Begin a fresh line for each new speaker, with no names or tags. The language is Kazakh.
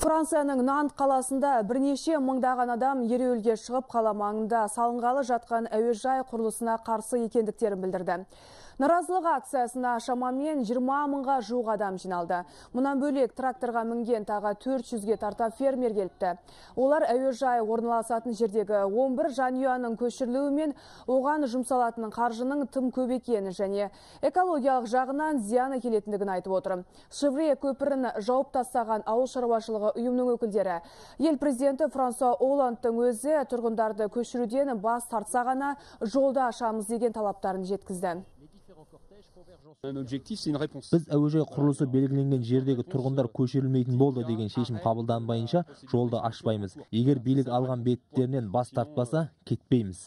Францияның Нант қаласында бірнеше мыңдаған адам ереуілге шығып қала маңында салынғалы жатқан әуежай құрылысына қарсы екендіктерін білдірді. Наразылық акциясына шамамен 20 мыңға жуық адам жиналды. Мұнан бөлек тракторға мінген тағы 400-ге тарта фермер келіпті. Олар әуежай орналасатын жердегі 11 жанұяның көшірілуі мен оған жұмсалатын қаржының тым көп екені және экологиялық жағынан зияны келетіндігін айтып отыр. Шевре көпірін жауып тастаған ауыл шаруашылығы ұйымның өкілдері. Ел президенті Франсуа Оландтың өзі тұрғындарды көшіруден бас тартса ғана жолда ашамыз деген талаптарын жеткізді.
Біз әуежай құрылысы белгіленген жердегі тұрғындар көшірілмейтін болды деген шешім қабылданбайынша жолды ашпаймыз егер билік алған беттерінен бас тартпаса кетпейміз